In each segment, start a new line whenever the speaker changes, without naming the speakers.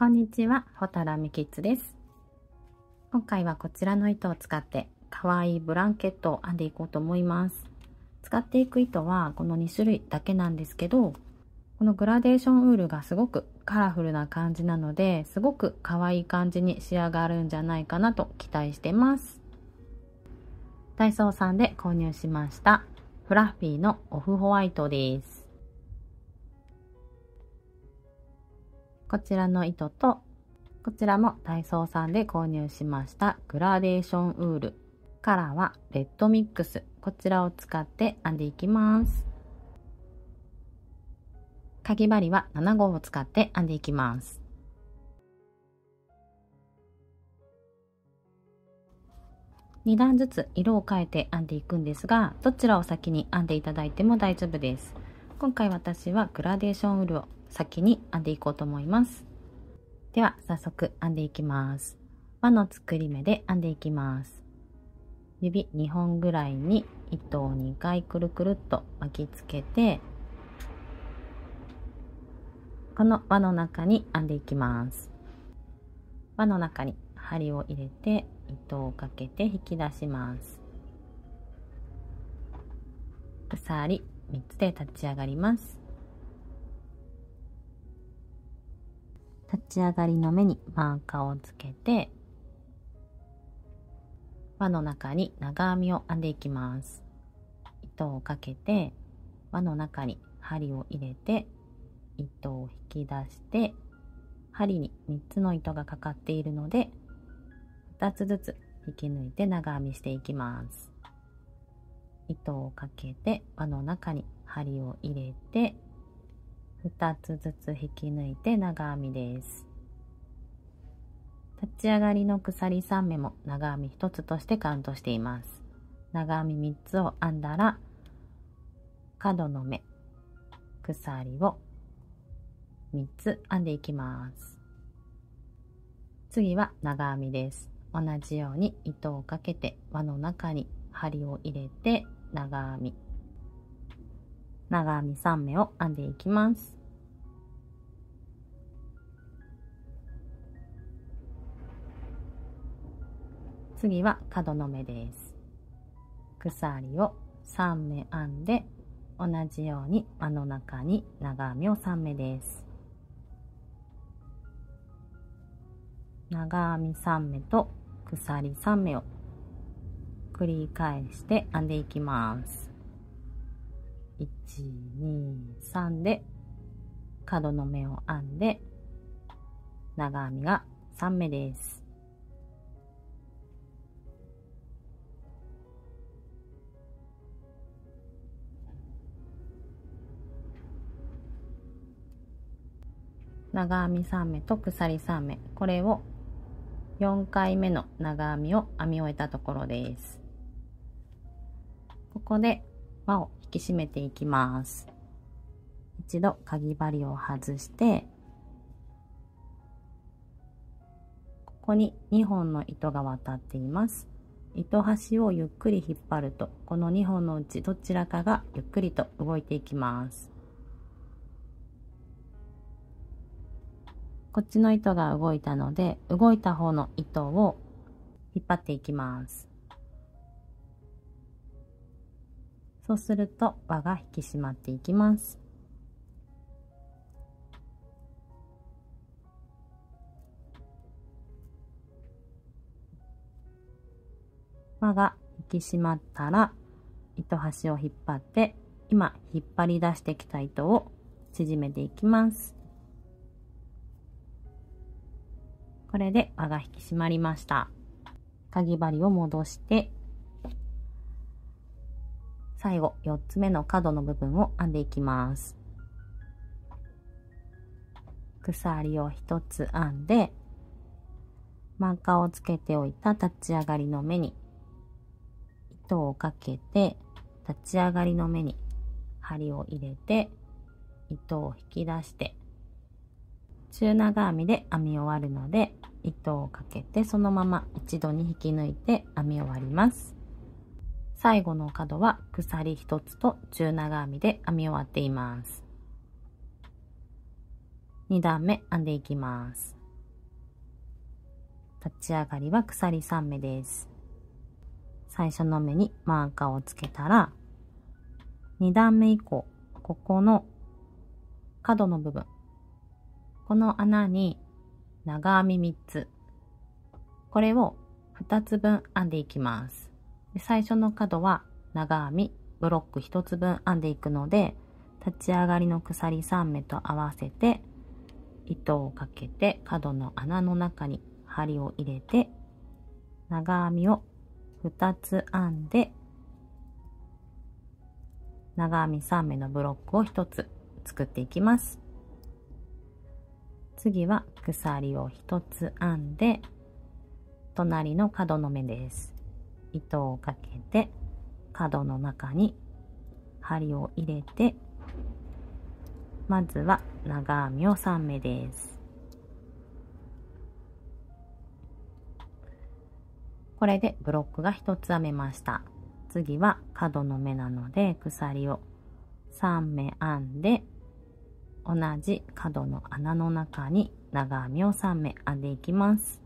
こんにちは、ホタラミキッズです。今回はこちらの糸を使って可愛いブランケットを編んでいこうと思います。使っていく糸はこの2種類だけなんですけど、このグラデーションウールがすごくカラフルな感じなので、すごく可愛い感じに仕上がるんじゃないかなと期待してます。ダイソーさんで購入しましたフラッフィーのオフホワイトです。こちらの糸と、こちらもダイソーさんで購入しましたグラデーションウール。カラーはレッドミックス。こちらを使って編んでいきます。かぎ針は7号を使って編んでいきます。2段ずつ色を変えて編んでいくんですが、どちらを先に編んでいただいても大丈夫です。今回私はグラデーションウールを先に編んでいこうと思います。では早速編んでいきます。輪の作り目で編んでいきます。指2本ぐらいに糸を2回くるくるっと巻きつけて、この輪の中に編んでいきます。輪の中に針を入れて糸をかけて引き出します。鎖3つで立ち上がります。立ち上がりの目にマーカーをつけて輪の中に長編みを編んでいきます。糸をかけて輪の中に針を入れて糸を引き出して針に3つの糸がかかっているので2つずつ引き抜いて長編みしていきます。糸をかけて輪の中に針を入れて2つずつ引き抜いて長編みです。立ち上がりの鎖3目も長編み1つとしてカウントしています。長編み3つを編んだら角の目、鎖を3つ編んでいきます。次は長編みです。同じように糸をかけて輪の中に針を入れて長編み。長編み3目を編んでいきます。次は角の目です。鎖を3目編んで同じように輪の中に長編みを3目です。長編み3目と鎖3目を繰り返して編んでいきます。123で角の目を編んで長編みが3目です。長編み3目と鎖3目これを4回目の長編みを編み終えたところです。ここで輪をき締めていきます。一度かぎ針を外して、ここに2本の糸が渡っています。糸端をゆっくり引っ張ると、この2本のうちどちらかがゆっくりと動いていきます。こっちの糸が動いたので、動いた方の糸を引っ張っていきます。そうすると輪が引き締まっていきます。輪が引き締まったら糸端を引っ張って今引っ張り出してきた糸を縮めていきます。これで輪が引き締まりました。かぎ針を戻して最後4つ目の角の部分を編んでいきます。鎖を1つ編んでマーカーをつけておいた立ち上がりの目に糸をかけて立ち上がりの目に針を入れて糸を引き出して中長編みで編み終わるので糸をかけてそのまま一度に引き抜いて編み終わります。最後の角は鎖1つと中長編みで編み終わっています2段目編んでいきます立ち上がりは鎖3目です。最初の目にマーカーをつけたら、2段目以降、ここの角の部分、この穴に長編み3つ、これを2つ分編んでいきます。最初の角は長編み、ブロック1つ分編んでいくので、立ち上がりの鎖3目と合わせて、糸をかけて角の穴の中に針を入れて、長編みを2つ編んで、長編み3目のブロックを1つ作っていきます。次は鎖を1つ編んで、隣の角の目です。糸をかけて、角の中に針を入れて、まずは長編みを3目です。これでブロックが1つ編めました。次は角の目なので鎖を3目編んで同じ角の穴の中に長編みを3目編んでいきます。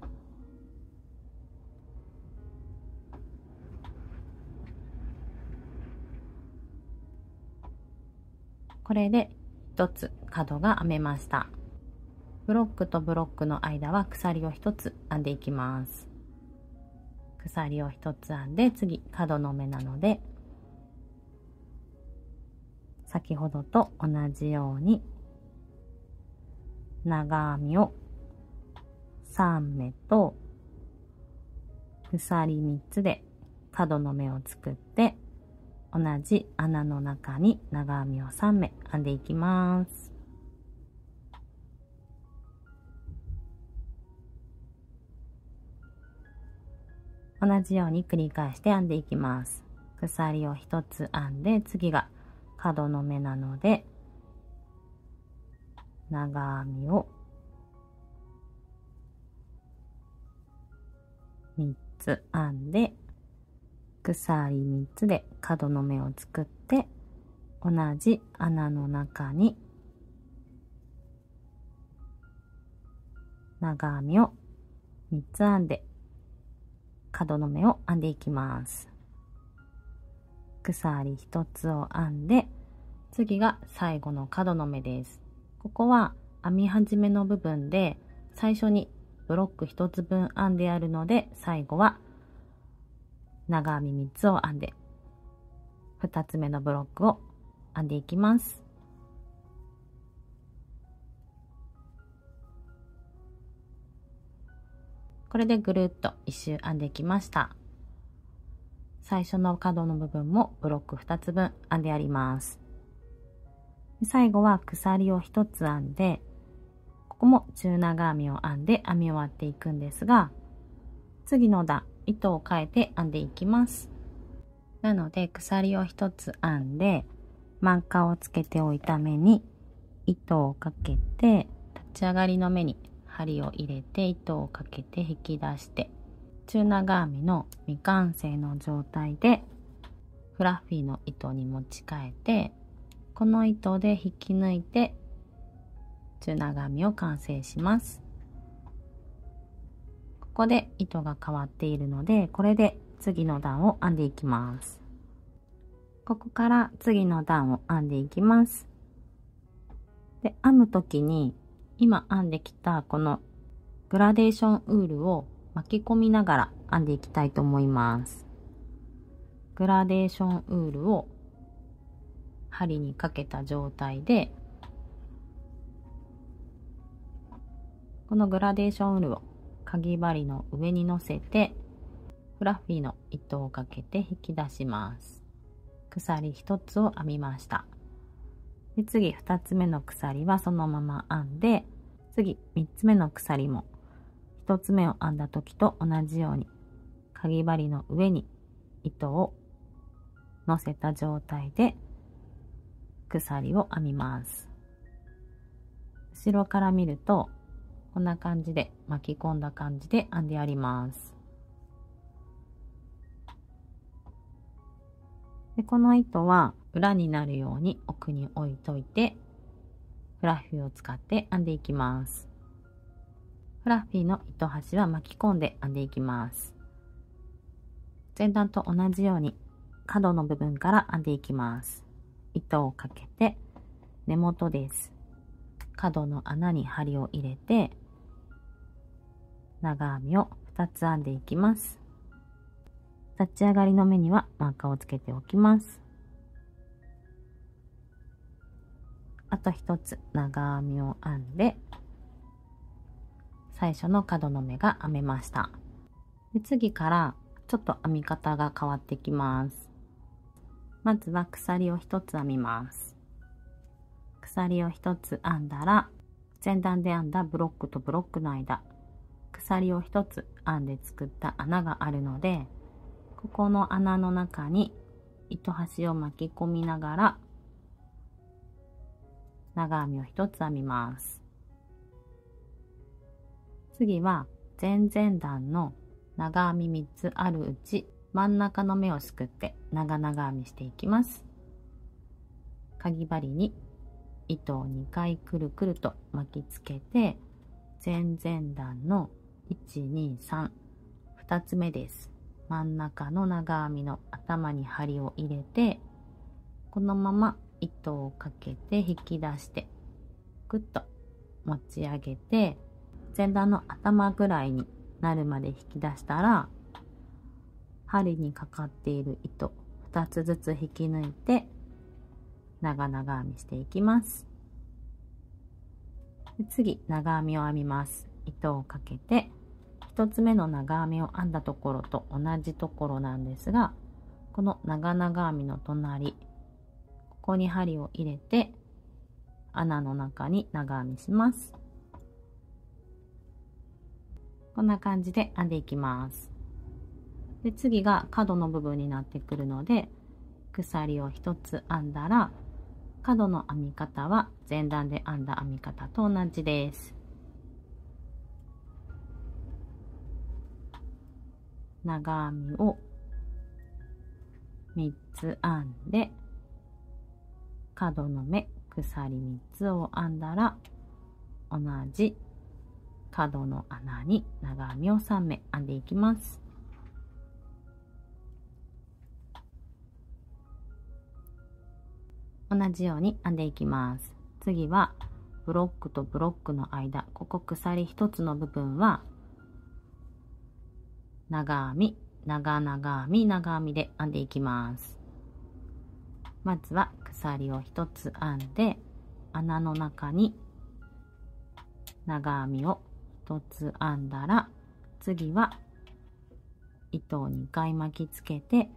これで1つ角が編めました。ブロックとブロックの間は鎖を1つ編んでいきます。鎖を1つ編んで次角の目なので先ほどと同じように長編みを3目と鎖3つで角の目を作って同じ穴の中に長編みを3目編んでいきます。同じように繰り返して編んでいきます。鎖を1つ編んで次が角の目なので長編みを3つ編んで鎖3つで角の目を作って同じ穴の中に長編みを3つ編んで角の目を編んでいきます。鎖1つを編んで、次が最後の角の目です。ここは編み始めの部分で最初にブロック1つ分編んであるので、最後は長編み3つを編んで、2つ目のブロックを編んでいきます。これでぐるっと一周編んできました。最初の角の部分もブロック2つ分編んであります。最後は鎖を1つ編んで、ここも中長編みを編んで編み終わっていくんですが、次の段、糸を変えて編んでいきます。なので鎖を1つ編んで、マーカーをつけておいた目に糸をかけて立ち上がりの目に針を入れて糸をかけて引き出して中長編みの未完成の状態でフラッフィーの糸に持ち替えてこの糸で引き抜いて中長編みを完成しますここで糸が変わっているのでこれで次の段を編んでいきますここから次の段を編んでいきますで編む時に今編んできたこのグラデーションウールを巻き込みながら編んでいきたいと思います。グラデーションウールを針にかけた状態でこのグラデーションウールをかぎ針の上に乗せてフラッフィーの糸をかけて引き出します。鎖1つを編みました。で次2つ目の鎖はそのまま編んで次3つ目の鎖も1つ目を編んだ時と同じようにかぎ針の上に糸を乗せた状態で鎖を編みます後ろから見るとこんな感じで巻き込んだ感じで編んでありますでこの糸は裏になるように奥に置いといてフラッフィーを使って編んでいきますフラッフィーの糸端は巻き込んで編んでいきます。前段と同じように角の部分から編んでいきます。糸をかけて根元です。角の穴に針を入れて長編みを2つ編んでいきます。立ち上がりの目にはマーカーをつけておきます。あと1つ長編みを編んで最初の角の目が編めました。で次からちょっと編み方が変わってきます。まずは鎖を1つ編みます。鎖を1つ編んだら前段で編んだブロックとブロックの間鎖を1つ編んで作った穴があるのでここの穴の中に糸端を巻き込みながら長編みを1つ編みます。次は前々段の長編み3つあるうち真ん中の目をすくって長々編みしていきます。かぎ針に糸を2回くるくると巻きつけて前々段の123 2つ目です。真ん中の長編みの頭に針を入れてこのまま糸をかけて引き出してぐっと持ち上げて前段の頭ぐらいになるまで引き出したら針にかかっている糸2つずつ引き抜いて長々編みしていきます。次長編みを編みます。糸をかけて1つ目の長編みを編んだところと同じところなんですがこの長々編みの隣ここに針を入れて穴の中に長編みしますこんな感じで編んでいきます。で次が角の部分になってくるので鎖を1つ編んだら角の編み方は前段で編んだ編み方と同じです。長編みを3つ編んで角の目鎖3つを編んだら同じ角の穴に長編みを3目編んでいきます。同じように編んでいきます。次はブロックとブロックの間、ここ鎖1つの部分は長編み、長長編み、長編みで編んでいきます。まずは鎖を1つ編んで穴の中に長編みを1つ編んだら次は糸を2回巻きつけて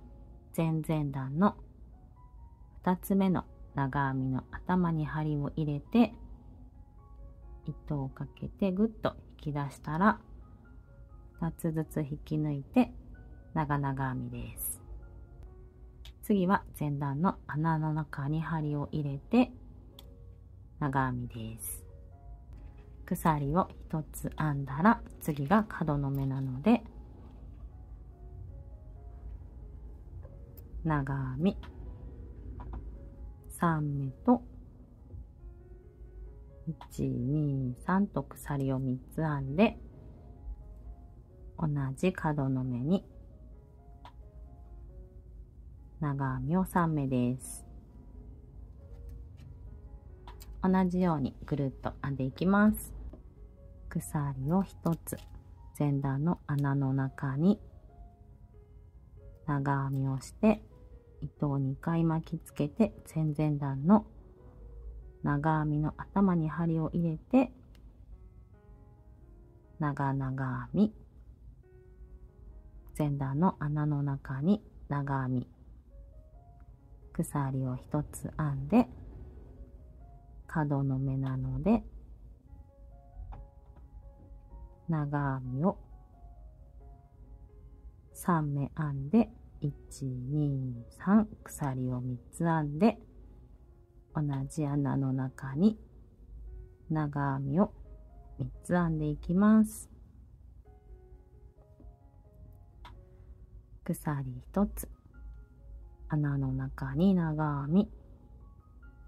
前々段の2つ目の長編みの頭に針を入れて糸をかけてぐっと引き出したら2つずつ引き抜いて長々編みです。次は前段の穴の中に針を入れて長編みです。鎖を1つ編んだら次が角の目なので長編み。3目と123と鎖を3つ編んで同じ角の目に。長編みを3目です。同じようにぐるっと編んでいきます。鎖を1つ。前段の穴の中に。長編みをして糸を2回巻きつけて前々段の長編みの頭に針を入れて長々編み。前段の穴の中に長編み。鎖を1つ編んで角の目なので長編みを3目編んで123鎖を3つ編んで同じ穴の中に長編みを3つ編んでいきます。鎖1つ。穴の中に長編み。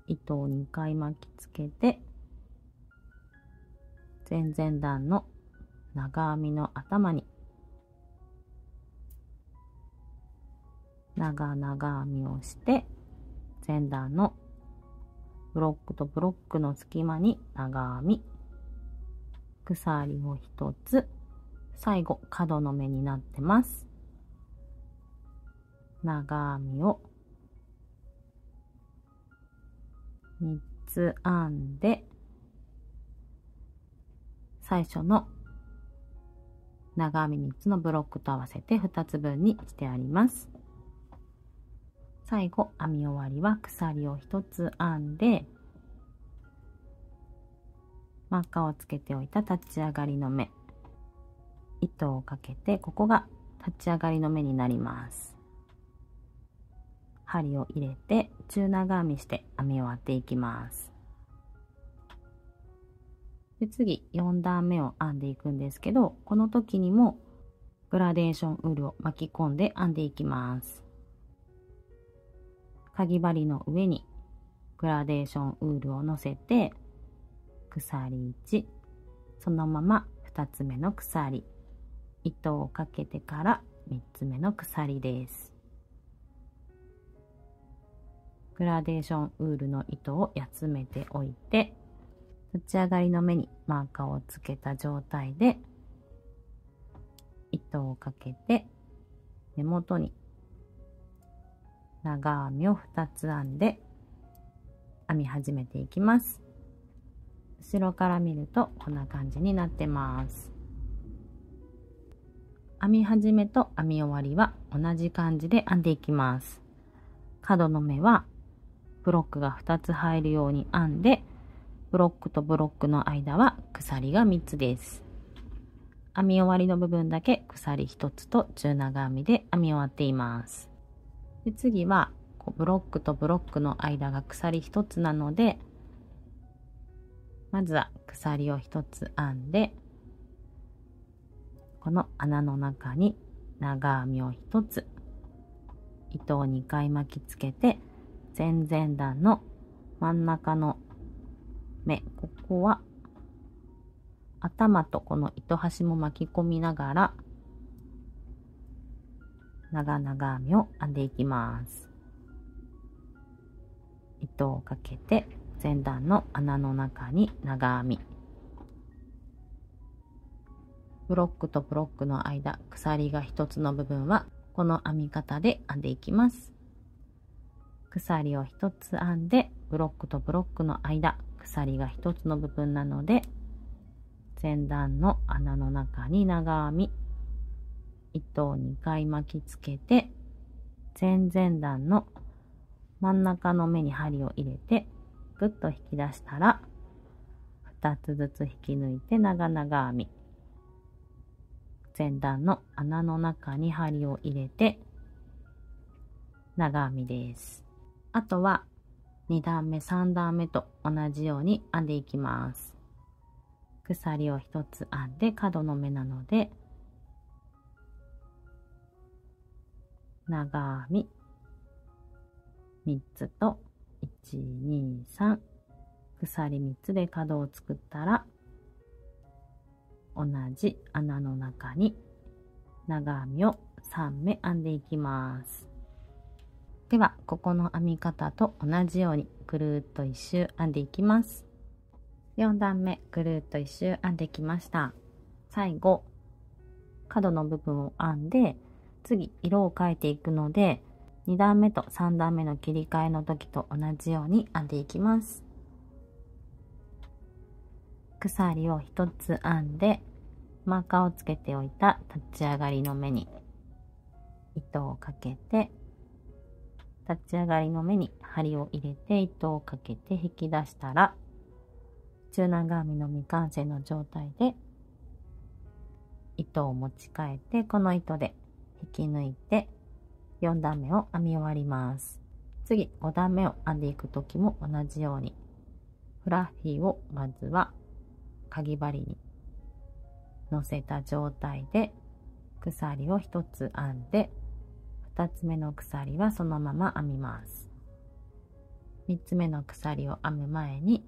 糸を2回巻きつけて前々段の長編みの頭に。長々編みをして前段のブロックとブロックの隙間に長編み。鎖を1つ。最後角の目になってます。長編みを3つ編んで最初の長編み3つのブロックと合わせて2つ分にしてあります。最後編み終わりは鎖を1つ編んでマーカーをつけておいた立ち上がりの目糸をかけてここが立ち上がりの目になります針を入れて中長編みして編み終わっていきます。で次4段目を編んでいくんですけどこの時にもグラデーションウールを巻き込んで編んでいきます。かぎ針の上にグラデーションウールをのせて鎖1そのまま2つ目の鎖。糸をかけてから3つ目の鎖です。グラデーションウールの糸を休めておいて立ち上がりの目にマーカーをつけた状態で糸をかけて根元に長編みを2つ編んで編み始めていきます。後ろから見るとこんな感じになってます。編み始めと編み終わりは同じ感じで編んでいきます。角の目はブロックが2つ入るように編んでブロックとブロックの間は鎖が3つです。編み終わりの部分だけ鎖1つと中長編みで編み終わっています。で次はこうブロックとブロックの間が鎖1つなのでまずは鎖を1つ編んでこの穴の中に長編みを1つ糸を2回巻きつけて前々段の真ん中の目。ここは頭とこの糸端も巻き込みながら長々編みを編んでいきます。糸をかけて前段の穴の中に長編み。ブロックとブロックの間鎖が1つの部分はこの編み方で編んでいきます。鎖を1つ編んでブロックとブロックの間鎖が1つの部分なので前段の穴の中に長編み糸を2回巻きつけて前々段の真ん中の目に針を入れてぐっと引き出したら2つずつ引き抜いて長々編み。前段の穴の中に針を入れて長編みです。あとは2段目3段目と同じように編んでいきます。鎖を1つ編んで角の目なので長編み3つと123鎖3つで角を作ったら同じ穴の中に長編みを3目編んでいきます。ではここの編み方と同じようにぐるっと1周編んでいきます。4段目ぐるっと1周編んできました。最後角の部分を編んで次色を変えていくので2段目と3段目の切り替えの時と同じように編んでいきます。鎖を1つ編んでマーカーをつけておいた立ち上がりの目に糸をかけて立ち上がりの目に針を入れて糸をかけて引き出したら中長編みの未完成の状態で糸を持ち替えてこの糸で引き抜いて4段目を編み終わります。次5段目を編んでいく時も同じようにフラッフィーをまずはかぎ針に乗せた状態で鎖を1つ編んで2つ目の鎖はそのまま編みます3つ目の鎖を編む前に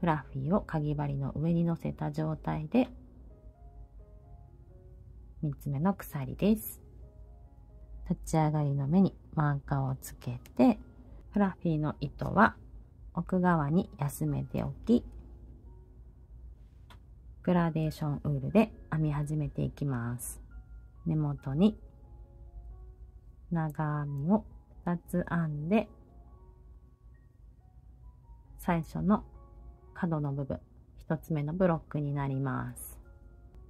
フラフィーをかぎ針の上に乗せた状態で3つ目の鎖です。立ち上がりの目にマーカーをつけて、フラフィーの糸は奥側に休めておき、グラデーションウールで編み始めていきます。根元に長編みを2つ編んで、最初の角の部分、1つ目のブロックになります。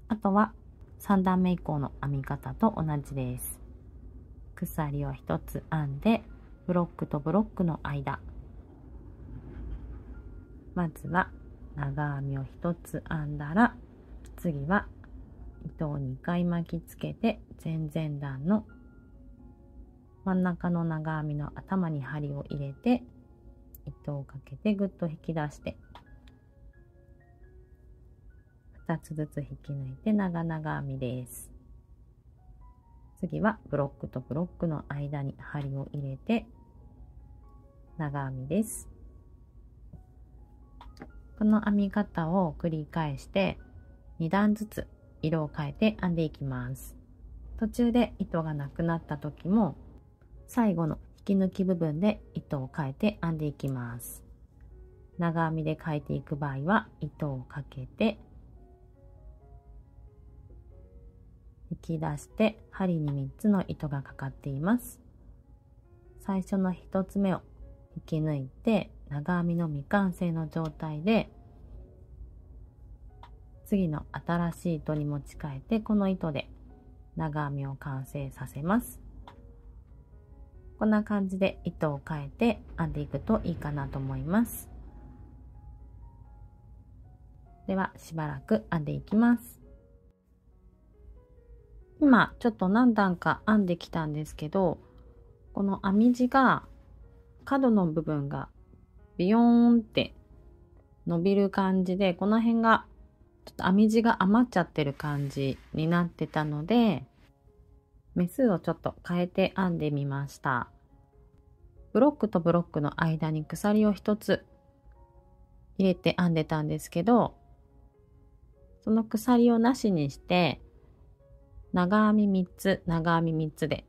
あとは3段目以降の編み方と同じです。鎖を1つ編んで、ブロックとブロックの間。まずは長編みを1つ編んだら、次は糸を2回巻きつけて前々段の真ん中の長編みの頭に針を入れて糸をかけてぐっと引き出して2つずつ引き抜いて長々編みです。次はブロックとブロックの間に針を入れて長編みです。この編み方を繰り返して2段ずつ色を変えて編んでいきます。途中で糸がなくなった時も最後の引き抜き部分で糸を変えて編んでいきます。長編みで変えていく場合は糸をかけて引き出して針に3つの糸がかかっています。最初の1つ目を引き抜いて長編みの未完成の状態で次の新しい糸に持ち替えてこの糸で長編みを完成させます。こんな感じで糸を変えて編んでいくといいかなと思います。ではしばらく編んでいきます。今ちょっと何段か編んできたんですけどこの編み地が角の部分がビヨーンって伸びる感じでこの辺がちょっと編み地が余っちゃってる感じになってたので、目数をちょっと変えて編んでみました。ブロックとブロックの間に鎖を一つ入れて編んでたんですけど、その鎖をなしにして、長編み3つ、長編み3つで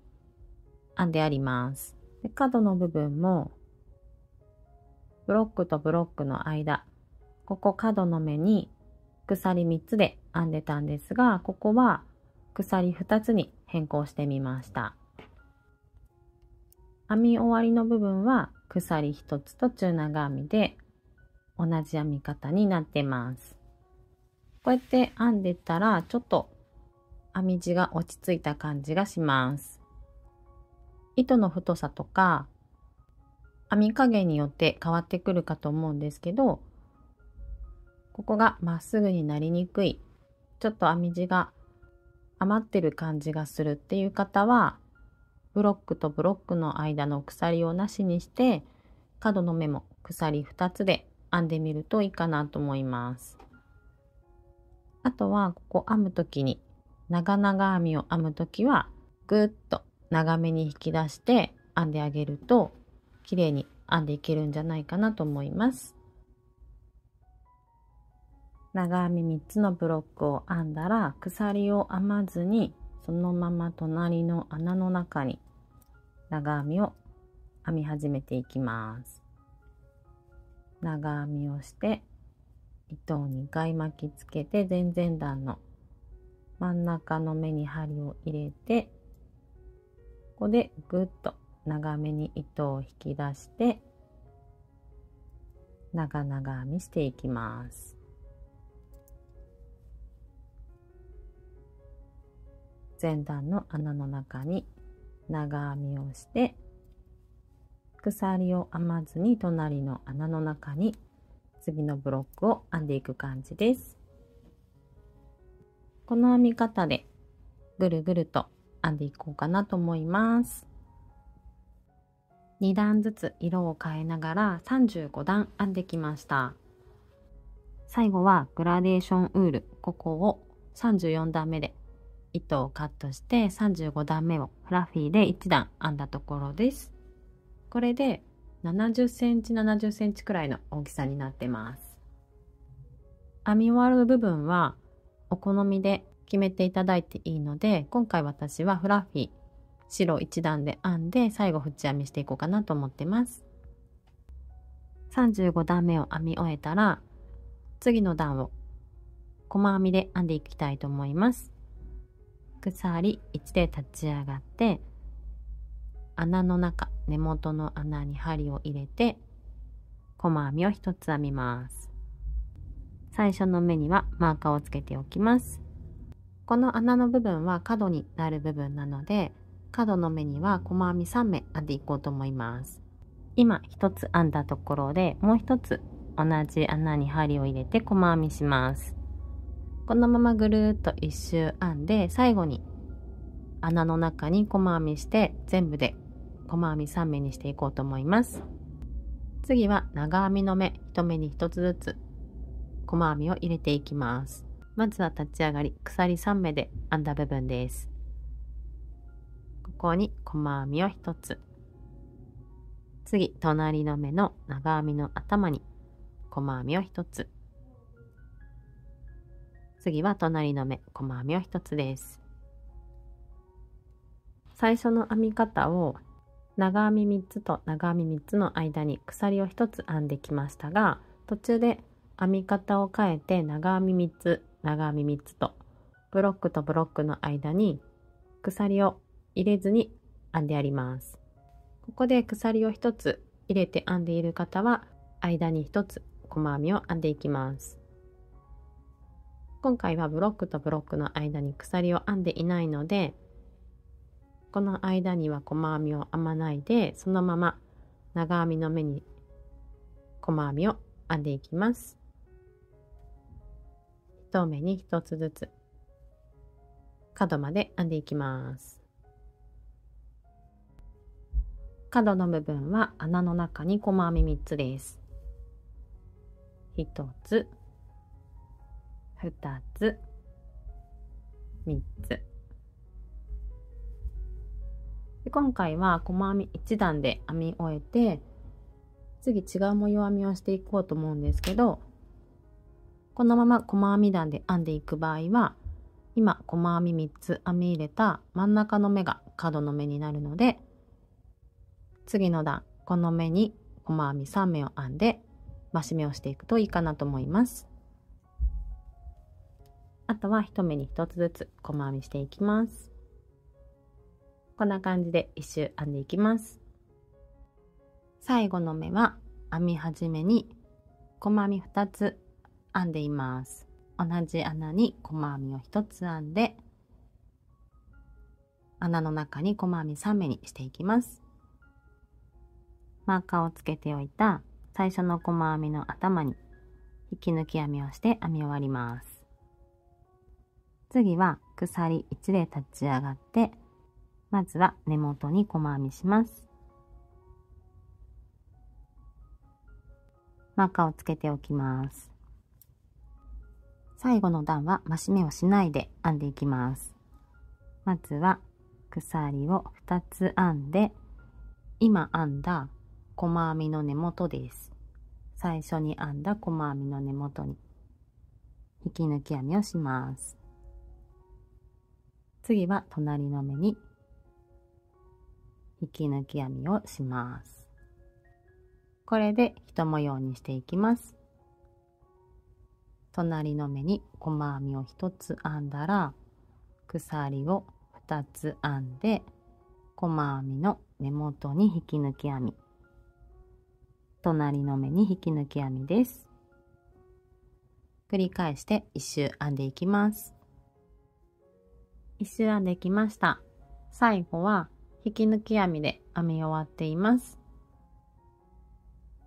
編んであります。で角の部分も、ブロックとブロックの間、ここ角の目に鎖3つで編んでたんですが、ここは鎖2つに変更してみました。編み終わりの部分は鎖1つと中長編みで同じ編み方になってます。こうやって編んでたらちょっと編み地が落ち着いた感じがします。糸の太さとか編み加減によって変わってくるかと思うんですけどここがまっすぐになりにくい、ちょっと編み地が余ってる感じがするっていう方は、ブロックとブロックの間の鎖をなしにして、角の目も鎖2つで編んでみるといいかなと思います。あとは、ここ編むときに、長々編みを編むときは、ぐっと長めに引き出して編んであげると、綺麗に編んでいけるんじゃないかなと思います。長編み3つのブロックを編んだら鎖を編まずにそのまま隣の穴の中に長編みを編み始めていきます。長編みをして糸を2回巻きつけて前々段の真ん中の目に針を入れてここでぐっと長めに糸を引き出して長々編みしていきます。前段の穴の中に長編みをして鎖を編まずに隣の穴の中に次のブロックを編んでいく感じです。この編み方でぐるぐると編んでいこうかなと思います。2段ずつ色を変えながら35段編んできました。最後はグラデーションウール、ここを34段目で糸をカットして35段目をフラフィーで1段編んだところです。これで70センチ70センチくらいの大きさになってます。編み終わる部分はお好みで決めていただいていいので、今回私はフラフィー白1段で編んで最後縁編みしていこうかなと思ってます。35段目を編み終えたら、次の段を細編みで編んでいきたいと思います。鎖1で立ち上がって、穴の中、根元の穴に針を入れて、細編みを1つ編みます。最初の目にはマーカーをつけておきます。この穴の部分は角になる部分なので、角の目には細編み3目編んでいこうと思います。今1つ編んだところでもう1つ同じ穴に針を入れて細編みします。このままぐるっと一周編んで最後に穴の中に細編みして全部で細編み3目にしていこうと思います。次は長編みの目1目に1つずつ細編みを入れていきます。まずは立ち上がり鎖3目で編んだ部分です。ここに細編みを1つ次隣の目の長編みの頭に細編みを1つ次は隣の目細編みを1つです最初の編み方を長編み3つと長編み3つの間に鎖を1つ編んできましたが途中で編み方を変えて長編み3つ長編み3つとブロックとブロックの間に鎖を入れずに編んでやります。ここで鎖を1つ入れて編んでいる方は間に1つ細編みを編んでいきます。今回はブロックとブロックの間に鎖を編んでいないのでこの間には細編みを編まないでそのまま長編みの目に細編みを編んでいきます。1目に1つずつ角まで編んでいきます。角の部分は穴の中に細編み3つです。1つ、2つ、3つ。で今回は細編み1段で編み終えて、次違う模様編みをしていこうと思うんですけど、このまま細編み段で編んでいく場合は、今細編み3つ編み入れた真ん中の目が角の目になるので、次の段、この目に細編み3目を編んで、増し目をしていくといいかなと思います。あとは1目に1つずつ細編みしていきます。こんな感じで1周編んでいきます。最後の目は編み始めに細編み2つ編んでいます。同じ穴に細編みを1つ編んで穴の中に細編み3目にしていきます。マーカーをつけておいた最初の細編みの頭に引き抜き編みをして編み終わります。次は鎖1で立ち上がって、まずは根元に細編みします。マーカーをつけておきます。最後の段は増し目をしないで編んでいきます。まずは鎖を2つ編んで、今編んだ細編みの根元です。最初に編んだ細編みの根元に引き抜き編みをします。次は隣の目に引き抜き編みをします。これで一模様にしていきます。隣の目に細編みを1つ編んだら鎖を2つ編んで細編みの根元に引き抜き編み隣の目に引き抜き編みです。繰り返して一周編んでいきます。一周編んできました。最後は引き抜き編みで編み終わっています。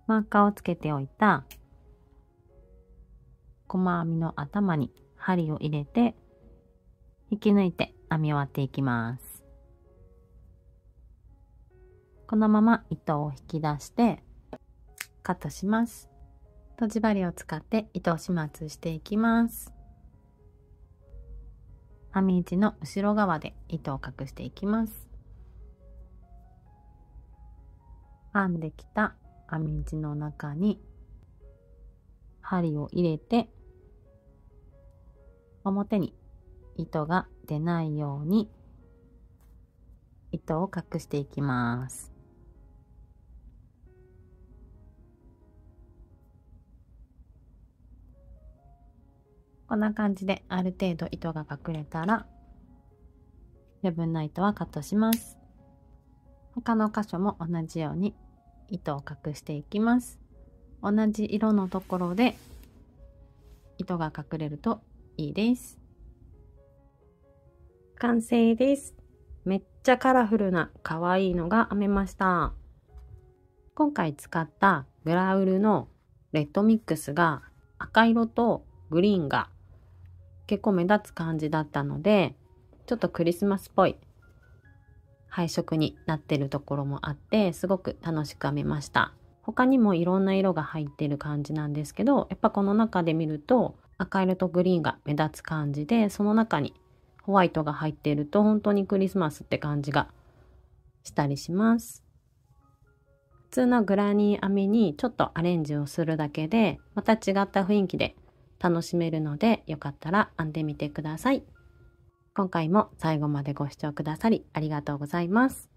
マーカーをつけておいた細編みの頭に針を入れて引き抜いて編み終わっていきます。このまま糸を引き出してカットします。とじ針を使って糸を始末していきます。編み位置の後ろ側で糸を隠していきます。編んできた編み位置の中に針を入れて表に糸が出ないように糸を隠していきます。こんな感じである程度糸が隠れたら余分な糸はカットします。他の箇所も同じように糸を隠していきます。同じ色のところで糸が隠れるといいです。完成です。めっちゃカラフルな可愛いのが編めました。今回使ったグラウルのレッドミックスが赤色とグリーンが結構目立つ感じだったのでちょっとクリスマスっぽい配色になってるところもあってすごく楽しく編めました他にもいろんな色が入ってる感じなんですけどやっぱこの中で見ると赤色とグリーンが目立つ感じでその中にホワイトが入っていると本当にクリスマスって感じがしたりします。普通のグラニー編みにちょっとアレンジをするだけでまた違った雰囲気で楽しめるのでよかったら編んでみてください。今回も最後までご視聴くださりありがとうございます。